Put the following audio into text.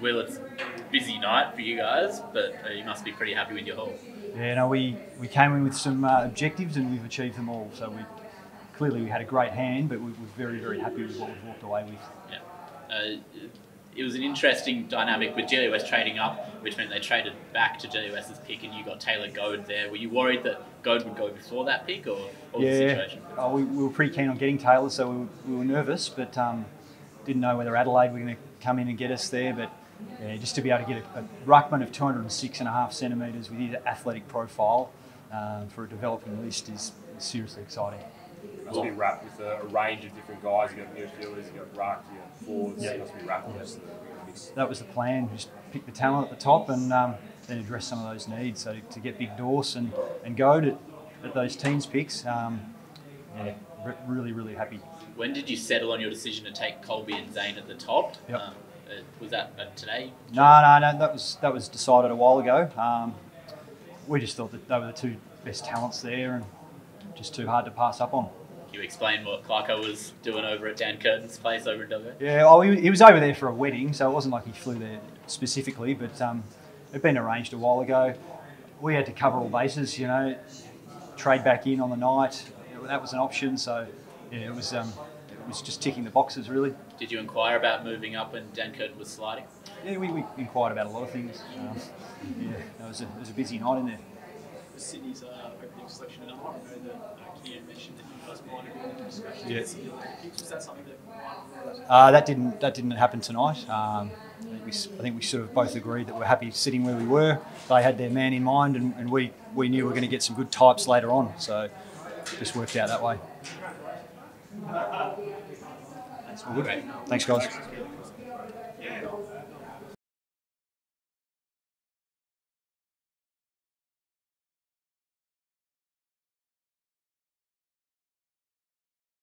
Will, it's a busy night for you guys, but uh, you must be pretty happy with your haul. Yeah, no, we, we came in with some uh, objectives and we've achieved them all. So we clearly we had a great hand, but we were very very happy with what we've walked away with. Yeah. Uh, it was an interesting dynamic with GWS trading up, which meant they traded back to GWS's pick, and you got Taylor Goad there. Were you worried that Goad would go before that pick, or what was the Yeah, situation? oh, we, we were pretty keen on getting Taylor, so we were, we were nervous, but um, didn't know whether Adelaide were going to come in and get us there. But yeah, just to be able to get a, a ruckman of 206 and a half centimetres with his athletic profile um, for a developing list is, is seriously exciting. must be wrapped with a, a range of different guys. You got midfielders, you got ruck, you got forwards. Yeah. You must be wrapped with just the mix. That was the plan, just pick the talent at the top and um, then address some of those needs. So to get Big Dorse and, and go to, at those teams picks, um, yeah, re- really, really happy. When did you settle on your decision to take Colby and Zane at the top? Yep. Um, uh, was that uh, today? No, no, no. That was that was decided a while ago. Um, we just thought that they were the two best talents there, and just too hard to pass up on. Can you explain what Clarko was doing over at Dan Curtin's place over in WA? Yeah, well, he, he was over there for a wedding, so it wasn't like he flew there specifically, but um, it'd been arranged a while ago. We had to cover all bases, you know, trade back in on the night. That was an option, so yeah, it was um, was just ticking the boxes really. Did you inquire about moving up when Dan Curtin was sliding? Yeah, we, we inquired about a lot of things. Um, yeah, it was, a, it was a busy night in there. Sydney's uh, opening selection and I know that uh, Kian mentioned that you guys might have been in discussions Yeah. with Sydney Olympics. Was that something that Uh, that didn't that didn't happen tonight. Um, I, think we, s- I think we sort of both agreed that we're happy sitting where we were. They had their man in mind, and, and we, we knew we were going to get some good types later on. So just worked out that way. Thanks, guys.